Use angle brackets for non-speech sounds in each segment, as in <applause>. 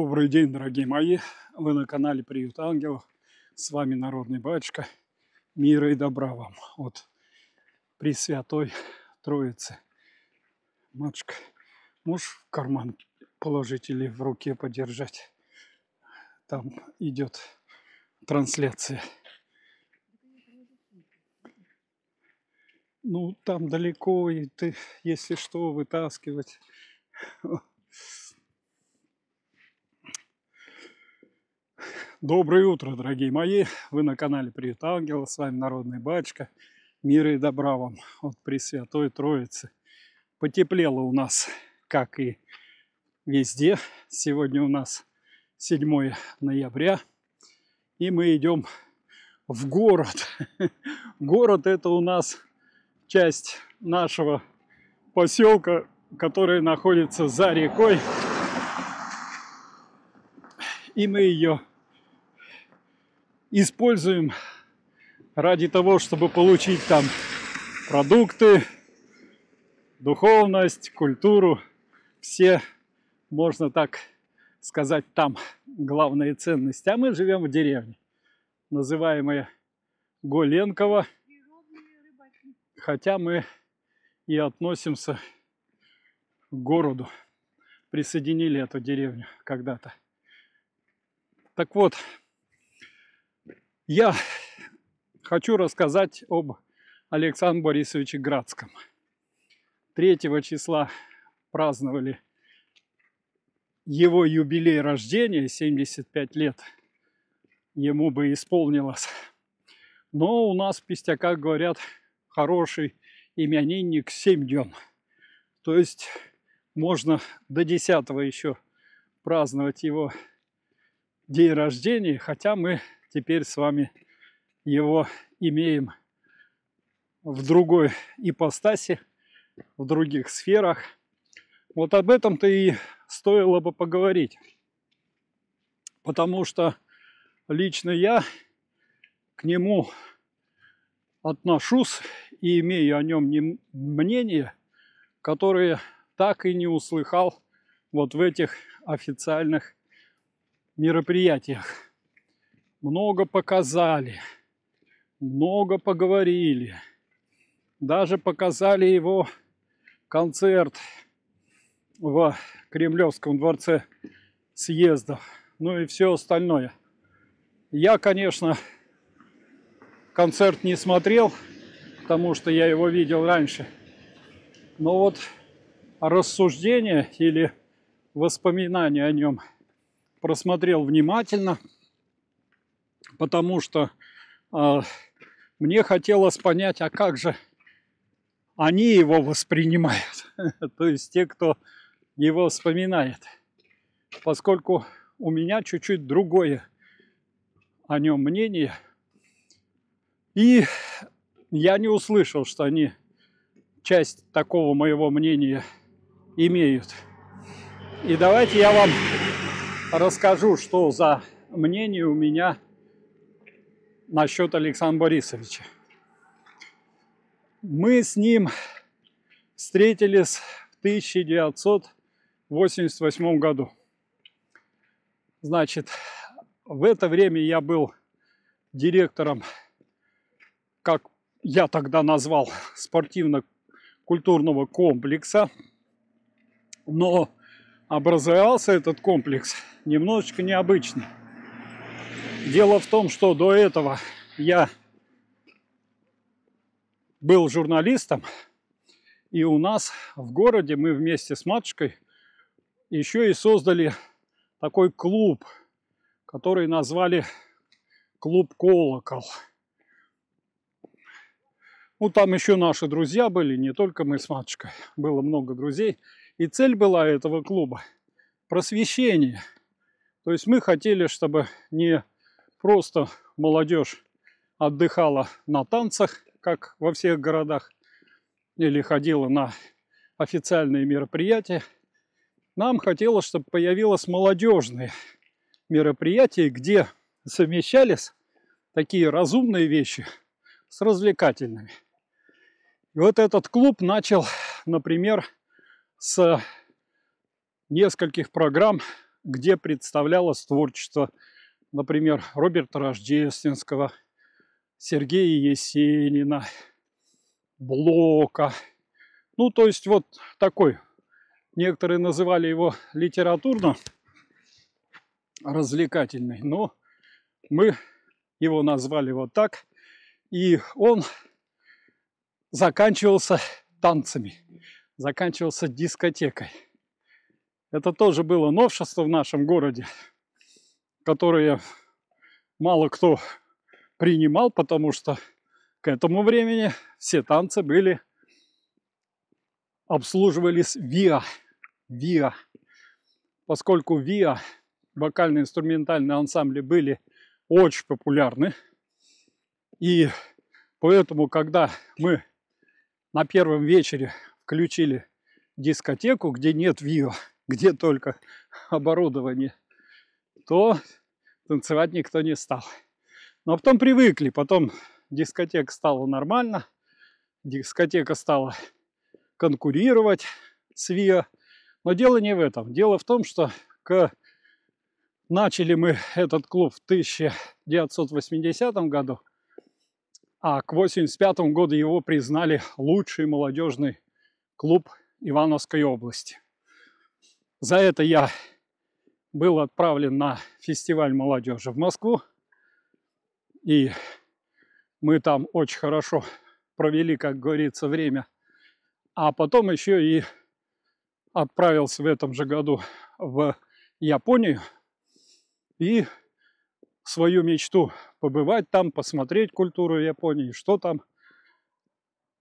Добрый день, дорогие мои! Вы на канале Приют Ангелов. С вами Народный Батюшка. Мира и добра вам от Пресвятой Троицы. Матушка, можешь в карман положить или в руке подержать? Там идет трансляция. Ну, там далеко, и ты, если что, вытаскивать. Доброе утро, дорогие мои! Вы на канале Привет Ангела, с вами Народный Батюшка. Мира и добра вам от Пресвятой Троицы. Потеплело у нас, как и везде. Сегодня у нас 7 ноября, и мы идем в город. <laughs> Город это у нас часть нашего поселка, который находится за рекой. И мы ее используем ради того, чтобы получить там продукты, духовность, культуру. Все, можно так сказать, там главные ценности. А мы живем в деревне, называемая Голенково – хотя мы и относимся к городу, присоединили эту деревню когда-то. Так вот, я хочу рассказать об Александре Борисовиче Градском. 3 числа праздновали его юбилей рождения, 75 лет ему бы исполнилось. Но у нас в Пестяках говорят, хороший именинник 7 днем. То есть можно до 10 еще праздновать его день рождения, хотя мы теперь с вами его имеем в другой ипостаси, в других сферах. Вот об этом-то и стоило бы поговорить. Потому что лично я к нему отношусь и имею о нем мнение, которое так и не услыхал вот в этих официальных мероприятиях. Много показали, много поговорили, даже показали его концерт в Кремлевском дворце съездов, ну и все остальное. Я, конечно, концерт не смотрел, потому что я его видел раньше. Но вот рассуждения или воспоминания о нем просмотрел внимательно, потому что э, мне хотелось понять, а как же они его воспринимают, <laughs> то есть те, кто его вспоминает, поскольку у меня чуть-чуть другое о нем мнение, и я не услышал, что они часть такого моего мнения имеют. И давайте я вам расскажу, что за мнение у меня насчет Александра Борисовича. Мы с ним встретились в 1988 году. Значит, в это время я был директором, как я тогда назвал спортивно-культурного комплекса, но образовался этот комплекс немножечко необычно. Дело в том, что до этого я был журналистом, и у нас в городе мы вместе с матушкой еще и создали такой клуб, который назвали «Клуб Колокол». Ну, там еще наши друзья были, не только мы с матушкой. Было много друзей. И цель была этого клуба – просвещение. То есть мы хотели, чтобы не просто молодежь отдыхала на танцах, как во всех городах, или ходила на официальные мероприятия. Нам хотелось, чтобы появилось молодежные мероприятия, где совмещались такие разумные вещи с развлекательными. И вот этот клуб начал, например, с нескольких программ где представлялось творчество, например, Роберта Рождественского, Сергея Есенина, Блока. Ну, то есть вот такой. Некоторые называли его литературно развлекательный, но мы его назвали вот так. И он заканчивался танцами, заканчивался дискотекой. Это тоже было новшество в нашем городе, которое мало кто принимал, потому что к этому времени все танцы были, обслуживались ВИА. ВИА. Поскольку ВИА, вокально-инструментальные ансамбли, были очень популярны. И поэтому, когда мы на первом вечере включили дискотеку, где нет ВИА, где только оборудование, то танцевать никто не стал. Но потом привыкли, потом дискотека стала нормально, дискотека стала конкурировать с ВИА. Но дело не в этом. Дело в том, что к... начали мы этот клуб в 1980 году, а к 1985 году его признали лучший молодежный клуб Ивановской области. За это я был отправлен на фестиваль молодежи в Москву. И мы там очень хорошо провели, как говорится, время. А потом еще и отправился в этом же году в Японию. И свою мечту побывать там, посмотреть культуру Японии, что там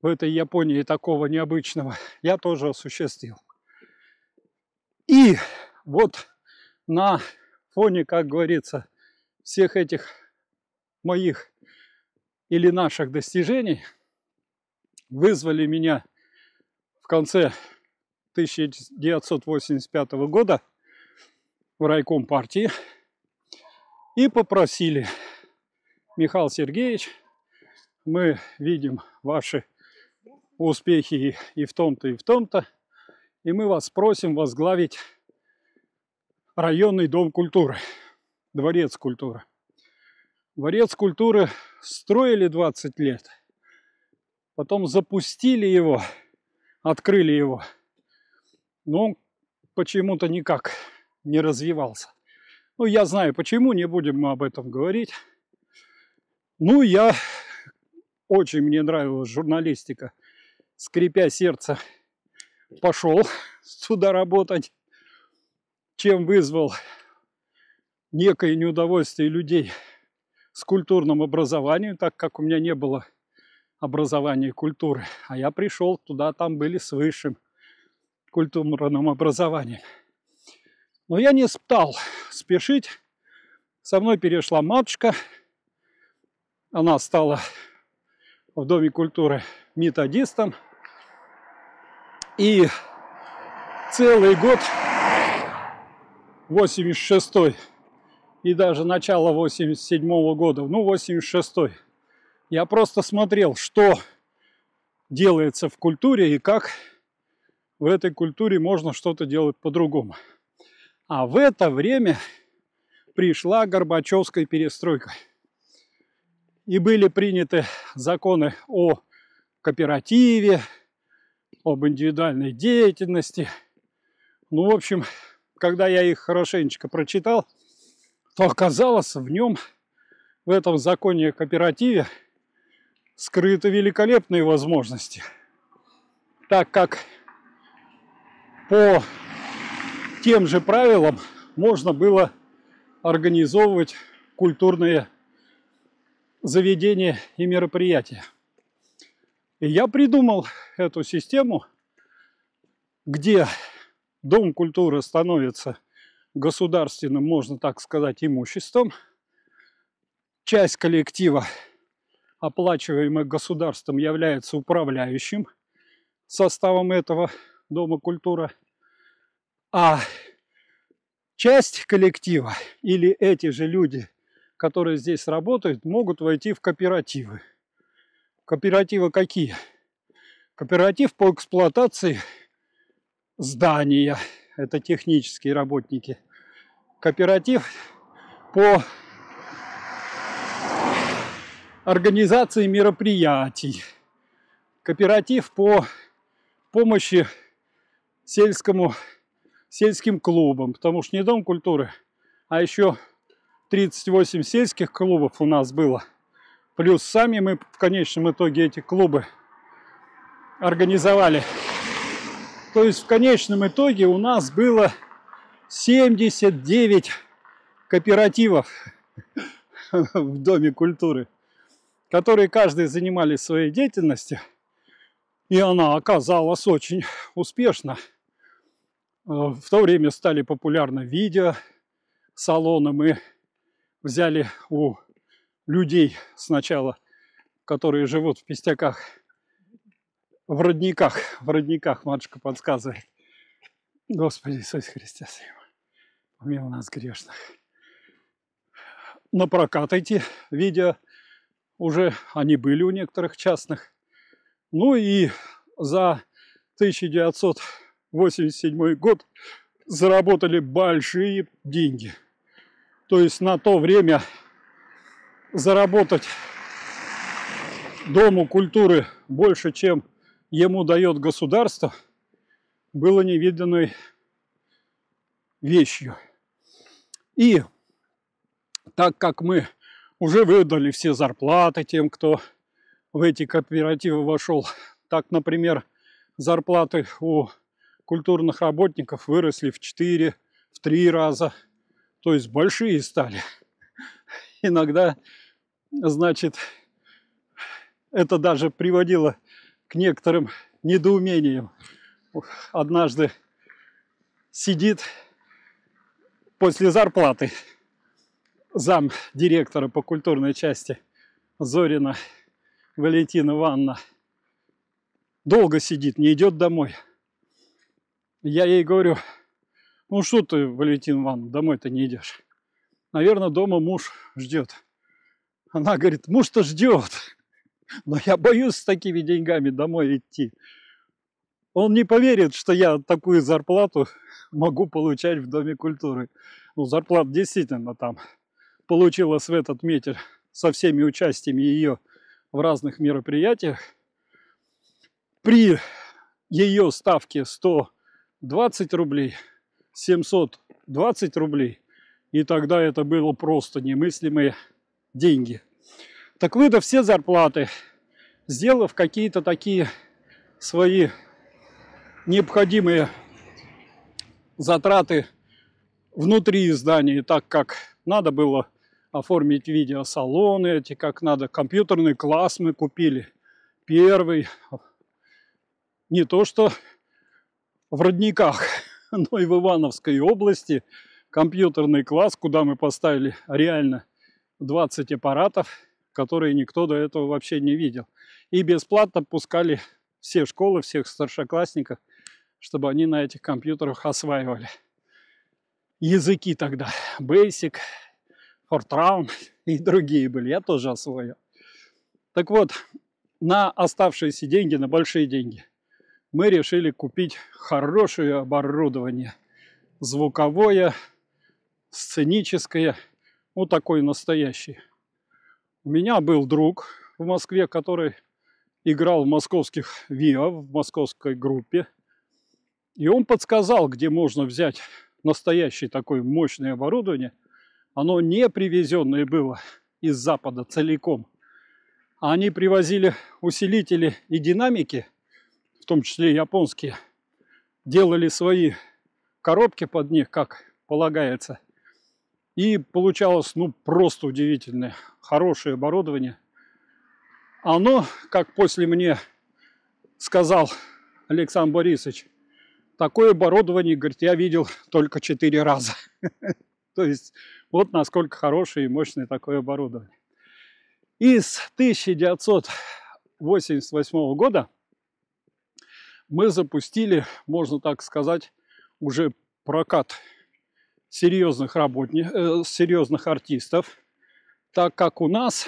в этой Японии такого необычного, я тоже осуществил. И вот на фоне, как говорится, всех этих моих или наших достижений вызвали меня в конце 1985 года в райком партии и попросили, Михаил Сергеевич, мы видим ваши успехи и в том-то, и в том-то, и мы вас просим возглавить районный дом культуры, дворец культуры. Дворец культуры строили 20 лет, потом запустили его, открыли его, но почему-то никак не развивался. Ну, я знаю почему, не будем мы об этом говорить. Ну, я очень мне нравилась журналистика. Скрипя сердце, пошел <laughs> туда работать, чем вызвал некое неудовольствие людей с культурным образованием, так как у меня не было образования культуры. А я пришел туда, там были с высшим культурным образованием. Но я не стал спешить. Со мной перешла матушка. Она стала в Доме культуры методистом. И целый год, 86 и даже начало 87 -го года, ну 86 я просто смотрел, что делается в культуре и как в этой культуре можно что-то делать по-другому. А в это время пришла Горбачевская перестройка. И были приняты законы о кооперативе, об индивидуальной деятельности. Ну, в общем, когда я их хорошенечко прочитал, то оказалось в нем, в этом законе о кооперативе, скрыты великолепные возможности. Так как по тем же правилам можно было организовывать культурные заведения и мероприятия. И я придумал эту систему, где Дом культуры становится государственным, можно так сказать, имуществом. Часть коллектива, оплачиваемая государством, является управляющим составом этого Дома культуры. А часть коллектива или эти же люди, которые здесь работают, могут войти в кооперативы. Кооперативы какие? Кооператив по эксплуатации здания, это технические работники. кооператив по организации мероприятий, кооператив по помощи сельскому, сельским клубам, потому что не дом культуры, а еще 38 сельских клубов у нас было. Плюс сами мы в конечном итоге эти клубы организовали. То есть в конечном итоге у нас было 79 кооперативов <laughs> в Доме культуры, которые каждый занимались своей деятельностью, и она оказалась очень успешна. Э, в то время стали популярны видео салоны. Мы взяли у людей сначала, которые живут в Пестяках, в родниках, в родниках, матушка подсказывает. Господи Иисус Христос, помилуй нас грешных. На прокат эти видео уже, они были у некоторых частных. Ну и за 1987 год заработали большие деньги. То есть на то время заработать Дому культуры больше, чем ему дает государство, было невиданной вещью. И так как мы уже выдали все зарплаты тем, кто в эти кооперативы вошел, так, например, зарплаты у культурных работников выросли в 4, в 3 раза, то есть большие стали. Иногда, значит, это даже приводило к некоторым недоумениям. Однажды сидит после зарплаты зам директора по культурной части Зорина Валентина Ивановна. Долго сидит, не идет домой. Я ей говорю, ну что ты, Валентин Ивановна, домой-то не идешь? Наверное, дома муж ждет. Она говорит, муж-то ждет. Но я боюсь с такими деньгами домой идти. Он не поверит, что я такую зарплату могу получать в Доме культуры. Ну, зарплата действительно там получилась в этот метр со всеми участиями ее в разных мероприятиях. При ее ставке 120 рублей, 720 рублей, и тогда это было просто немыслимые деньги. Так выдав все зарплаты, сделав какие-то такие свои необходимые затраты внутри здания, так как надо было оформить видеосалоны эти, как надо, компьютерный класс мы купили, первый, не то что в родниках, <laughs> но и в Ивановской области компьютерный класс, куда мы поставили реально 20 аппаратов, которые никто до этого вообще не видел. И бесплатно пускали <laughs> все школы, всех старшеклассников, чтобы они на этих компьютерах осваивали. Языки тогда. Basic, Fortran <laughs> и другие были. Я тоже освоил. Так вот, на оставшиеся деньги, на большие деньги, мы решили купить хорошее оборудование. Звуковое, сценическое, вот такой настоящий. У меня был друг в Москве, который играл в московских ВИА, в московской группе. И он подсказал, где можно взять настоящее такое мощное оборудование. Оно не привезенное было из Запада целиком. Они привозили усилители и динамики, в том числе японские, делали свои коробки под них, как полагается – и получалось, ну, просто удивительное, хорошее оборудование. Оно, как после мне сказал Александр Борисович, такое оборудование, говорит, я видел только четыре раза. <laughs> То есть вот насколько хорошее и мощное такое оборудование. И с 1988 года мы запустили, можно так сказать, уже прокат серьезных работников, э, серьезных артистов, так как у нас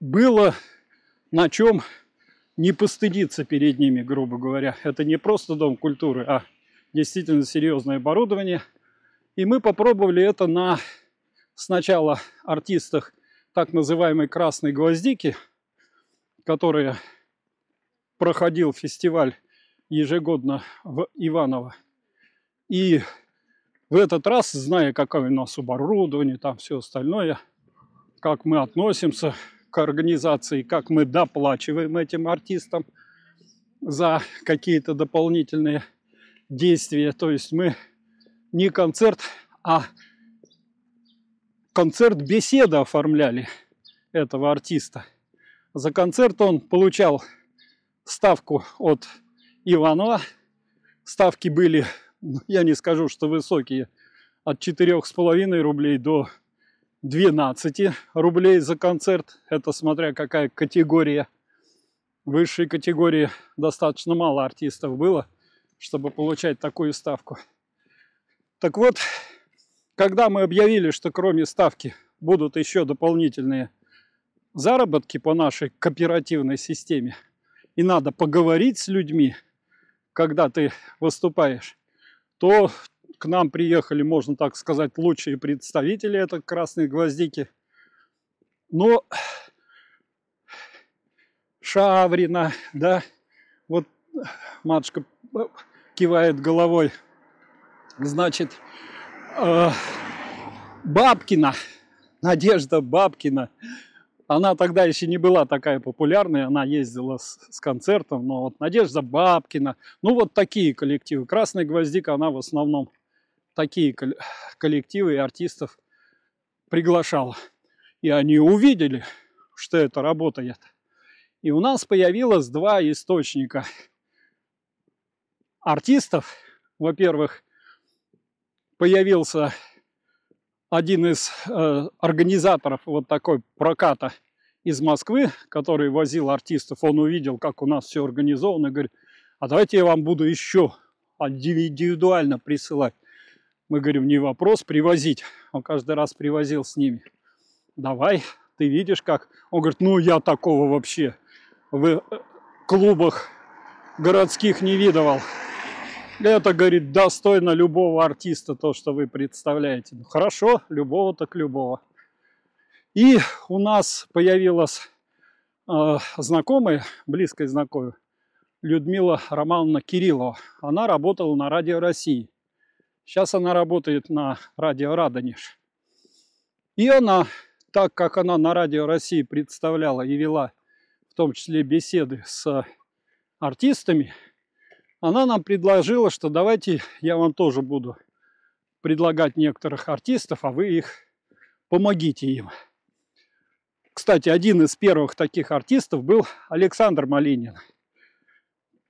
было на чем не постыдиться перед ними, грубо говоря. Это не просто дом культуры, а действительно серьезное оборудование. И мы попробовали это на сначала артистах так называемой «Красной гвоздики», которые проходил фестиваль ежегодно в Иваново. И в этот раз, зная, какое у нас оборудование, там все остальное, как мы относимся к организации, как мы доплачиваем этим артистам за какие-то дополнительные действия. То есть мы не концерт, а концерт-беседа оформляли этого артиста. За концерт он получал ставку от Иванова. Ставки были, я не скажу, что высокие, от 4,5 рублей до 12 рублей за концерт. Это смотря какая категория. Высшей категории достаточно мало артистов было, чтобы получать такую ставку. Так вот, когда мы объявили, что кроме ставки будут еще дополнительные заработки по нашей кооперативной системе, и надо поговорить с людьми, когда ты выступаешь, то к нам приехали, можно так сказать, лучшие представители этой красной гвоздики. Но Шаврина, да, вот матушка кивает головой, значит, э, Бабкина, Надежда Бабкина, она тогда еще не была такая популярная, она ездила с, с концертом, но вот Надежда Бабкина, ну вот такие коллективы. Красная гвоздика, она в основном такие коллективы и артистов приглашала. И они увидели, что это работает. И у нас появилось два источника артистов. Во-первых, появился один из э, организаторов вот такой проката из Москвы, который возил артистов, он увидел, как у нас все организовано, говорит, а давайте я вам буду еще индивидуально присылать. Мы говорим, не вопрос, привозить. Он каждый раз привозил с ними. Давай, ты видишь как? Он говорит, ну я такого вообще в э, клубах городских не видывал. Это, говорит, достойно любого артиста, то, что вы представляете. Ну, хорошо, любого так любого. И у нас появилась э, знакомая, близкая знакомая, Людмила Романовна Кириллова. Она работала на Радио России. Сейчас она работает на Радио Радонеж. И она, так как она на Радио России представляла и вела в том числе беседы с артистами, она нам предложила, что давайте я вам тоже буду предлагать некоторых артистов, а вы их помогите им. Кстати, один из первых таких артистов был Александр Малинин.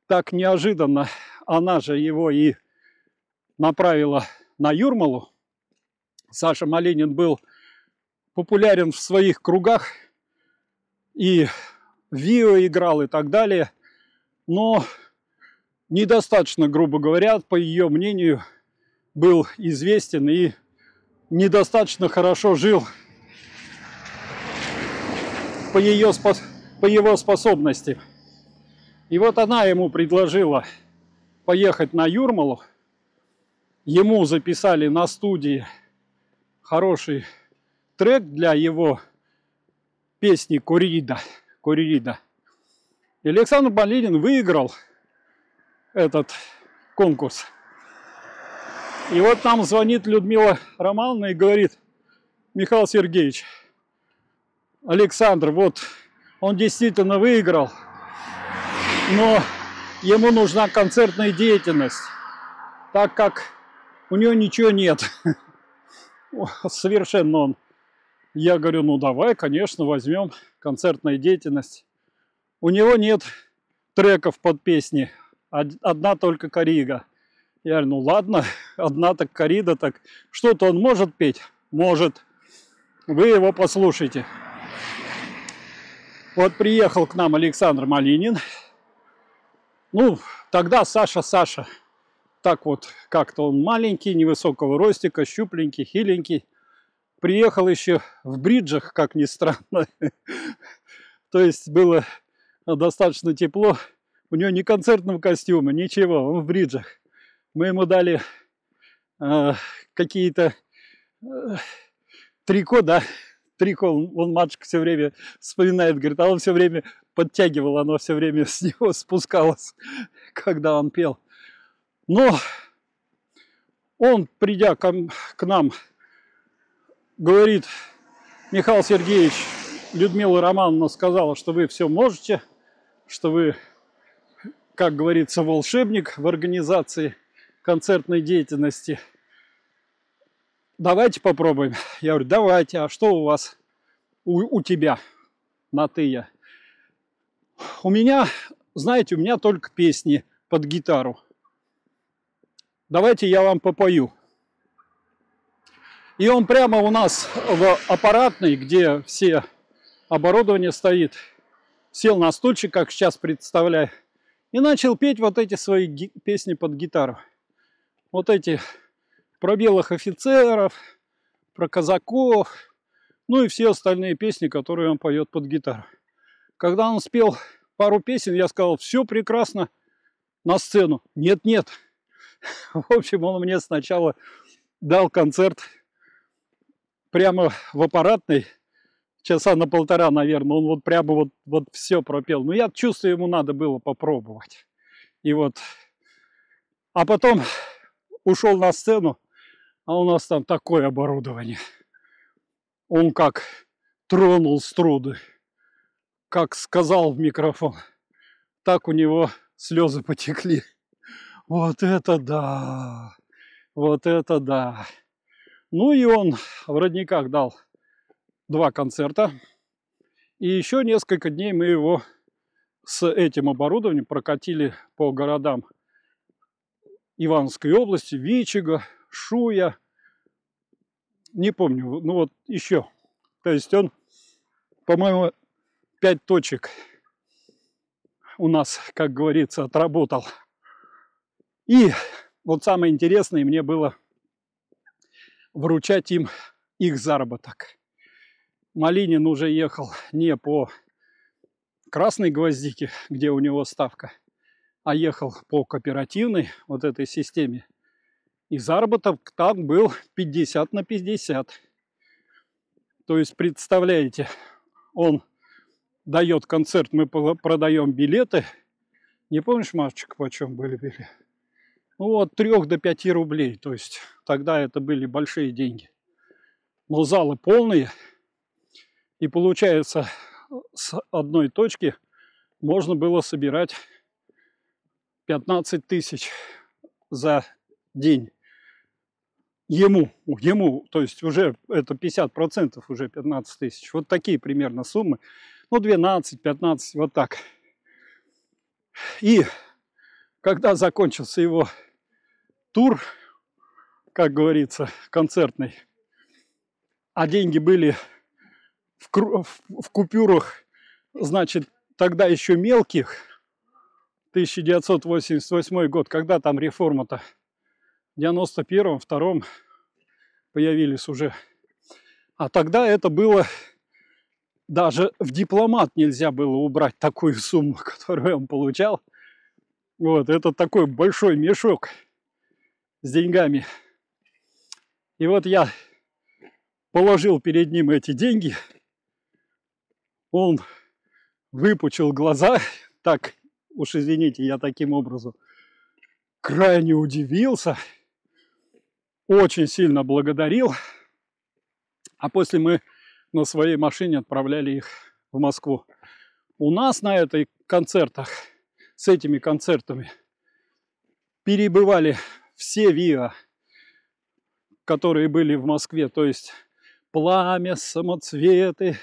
Так неожиданно она же его и направила на Юрмалу. Саша Малинин был популярен в своих кругах и Вио играл и так далее. Но недостаточно, грубо говоря, по ее мнению, был известен и недостаточно хорошо жил по, ее, по его способности. И вот она ему предложила поехать на Юрмалу. Ему записали на студии хороший трек для его песни «Курида». Курида. И Александр Малинин выиграл – этот конкурс. И вот нам звонит Людмила Романовна и говорит, Михаил Сергеевич, Александр, вот он действительно выиграл, но ему нужна концертная деятельность, так как у него ничего нет. <laughs> Совершенно он. Я говорю, ну давай, конечно, возьмем концертная деятельность. У него нет треков под песни, одна только корига. Я говорю, ну ладно, <laughs> одна так корида, так что-то он может петь? Может. Вы его послушайте. Вот приехал к нам Александр Малинин. Ну, тогда Саша, Саша. Так вот, как-то он маленький, невысокого ростика, щупленький, хиленький. Приехал еще в бриджах, как ни странно. <laughs> То есть было достаточно тепло. У него ни концертного костюма, ничего, он в бриджах. Мы ему дали э, какие-то э, трико, да, трико, он матушка все время вспоминает, говорит, а он все время подтягивал, оно все время с него <laughs> спускалось, когда он пел. Но он, придя к, к нам, говорит, Михаил Сергеевич, Людмила Романовна сказала, что вы все можете, что вы, как говорится, волшебник в организации концертной деятельности. Давайте попробуем. Я говорю, давайте. А что у вас, у, у тебя на ты? У меня, знаете, у меня только песни под гитару. Давайте я вам попою. И он прямо у нас в аппаратной, где все оборудование стоит, сел на стульчик, как сейчас представляю, и начал петь вот эти свои песни под гитару. Вот эти про белых офицеров, про казаков, ну и все остальные песни, которые он поет под гитару. Когда он спел пару песен, я сказал, все прекрасно, на сцену. Нет, нет, <laughs> В общем, он мне сначала дал концерт прямо в аппаратной, часа на полтора, наверное. Он вот прямо вот, вот все пропел. Но я чувствую, ему надо было попробовать. И вот, а потом ушел на сцену, а у нас там такое оборудование. Он как тронул струды, как сказал в микрофон, так у него слезы потекли. Вот это да! Вот это да! Ну и он в родниках дал два концерта. И еще несколько дней мы его с этим оборудованием прокатили по городам Ивановской области, Вичига, Шуя, не помню, ну вот еще. То есть он, по-моему, пять точек у нас, как говорится, отработал. И вот самое интересное мне было вручать им их заработок. Малинин уже ехал не по красной гвоздике, где у него ставка, а ехал по кооперативной вот этой системе. И заработок там был 50 на 50. То есть, представляете, он дает концерт, мы продаем билеты. Не помнишь, мальчик, почем были билеты? ну, от 3 до 5 рублей. То есть тогда это были большие деньги. Но залы полные. И получается, с одной точки можно было собирать 15 тысяч за день. Ему, ему, то есть уже это 50%, уже 15 тысяч. Вот такие примерно суммы. Ну, 12, 15, вот так. И когда закончился его тур, как говорится, концертный. А деньги были в, в купюрах, значит, тогда еще мелких. 1988 год, когда там реформа-то? В 91-м, 2 появились уже. А тогда это было даже в дипломат нельзя было убрать такую сумму, <laughs> которую он получал. Вот, это такой большой мешок с деньгами. И вот я положил перед ним эти деньги. Он выпучил глаза. <laughs> Так, уж извините, я таким образом крайне удивился. Очень сильно благодарил. А после мы на своей машине отправляли их в Москву. У нас на этой концертах, с этими концертами, перебывали все ВИА, которые были в Москве, то есть пламя, самоцветы,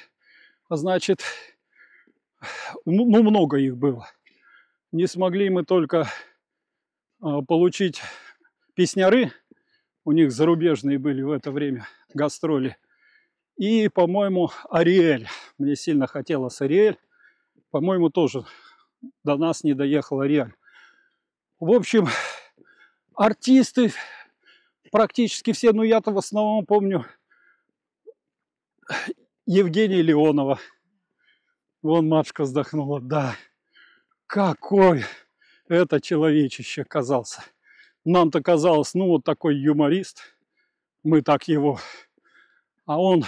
значит, ну, много их было. Не смогли мы только а, получить песняры, у них зарубежные были в это время гастроли, и, по-моему, Ариэль. Мне сильно хотелось Ариэль. По-моему, тоже до нас не доехал Ариэль. В общем, артисты практически все, ну я-то в основном помню Евгения Леонова. Вон матушка вздохнула, да, какой это человечище оказался. нам-то казалось, ну вот такой юморист, мы так его. А он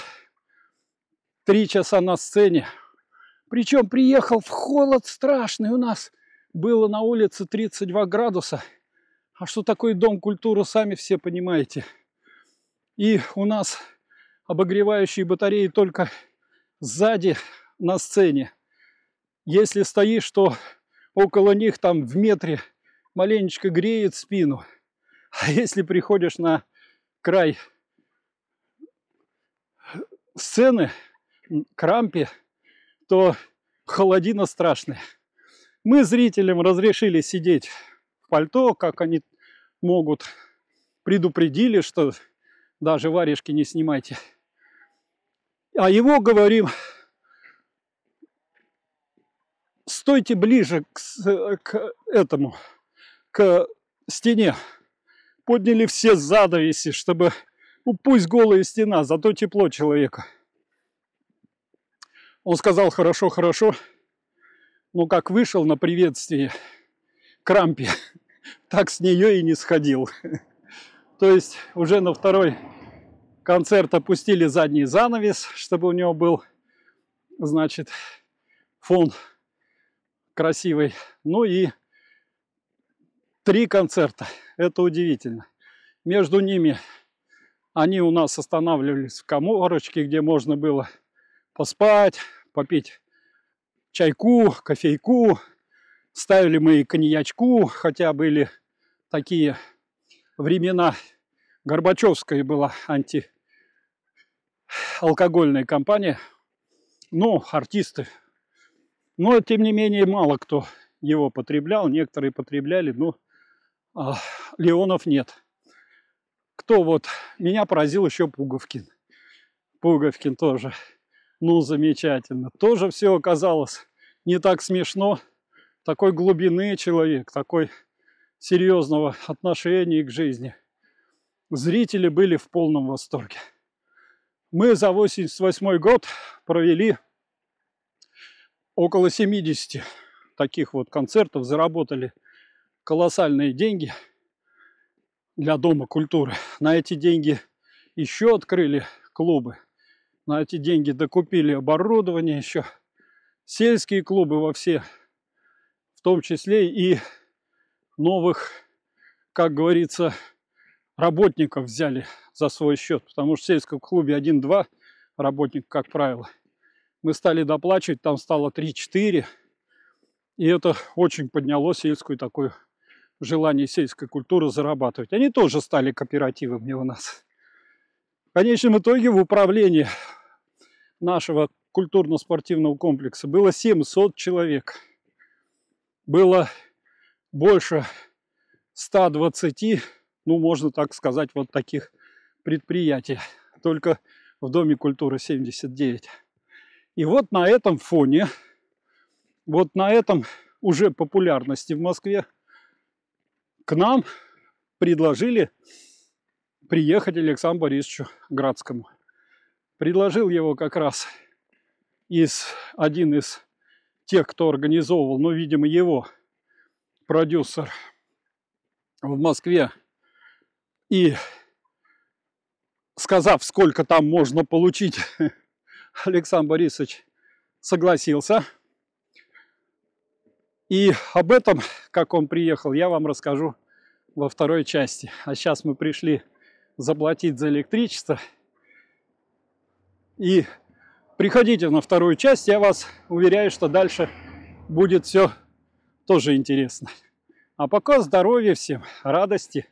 три часа на сцене. Причем приехал в холод страшный у нас. Было на улице 32 градуса. А что такое дом культуры, сами все понимаете. И у нас обогревающие батареи только сзади на сцене. Если стоишь, то около них там в метре маленечко греет спину. А если приходишь на край сцены, к рампе, то холодина страшная. Мы зрителям разрешили сидеть в пальто, как они могут. Предупредили, что даже варежки не снимайте. А его говорим, стойте ближе к, к этому, к стене. Подняли все задовеси, чтобы, ну пусть голая стена, зато тепло человека. Он сказал, хорошо, хорошо. Но как вышел на приветствие к рампе, <laughs> так с нее и не сходил. <laughs> То есть уже на второй концерт опустили задний занавес, чтобы у него был, значит, фон красивый. Ну и три концерта. Это удивительно. Между ними они у нас останавливались в коморочке, где можно было поспать, попить чайку, кофейку. Ставили мы и коньячку, хотя были такие времена. Горбачевская была антиалкогольная компания. Но артисты но, тем не менее, мало кто его потреблял. Некоторые потребляли, но а, Леонов нет. Кто вот... Меня поразил еще Пуговкин. Пуговкин тоже. Ну, замечательно. Тоже все оказалось не так смешно. Такой глубины человек, такой серьезного отношения к жизни. Зрители были в полном восторге. Мы за 88 год провели около 70 таких вот концертов, заработали колоссальные деньги для Дома культуры. На эти деньги еще открыли клубы. На эти деньги докупили оборудование еще. Сельские клубы во все, в том числе и новых, как говорится, работников взяли за свой счет. Потому что в сельском клубе один-два работника, как правило – мы стали доплачивать, там стало 3-4. И это очень подняло сельскую такое желание сельской культуры зарабатывать. Они тоже стали кооперативами у нас. В конечном итоге в управлении нашего культурно-спортивного комплекса было 700 человек. Было больше 120, ну, можно так сказать, вот таких предприятий. Только в Доме культуры 79. И вот на этом фоне, вот на этом уже популярности в Москве, к нам предложили приехать Александру Борисовичу Градскому. Предложил его как раз из, один из тех, кто организовывал, ну, видимо, его продюсер в Москве. И сказав, сколько там можно получить <laughs> Александр Борисович согласился. И об этом, как он приехал, я вам расскажу во второй части. А сейчас мы пришли заплатить за электричество. И приходите на вторую часть, я вас уверяю, что дальше будет все тоже интересно. А пока здоровья всем, радости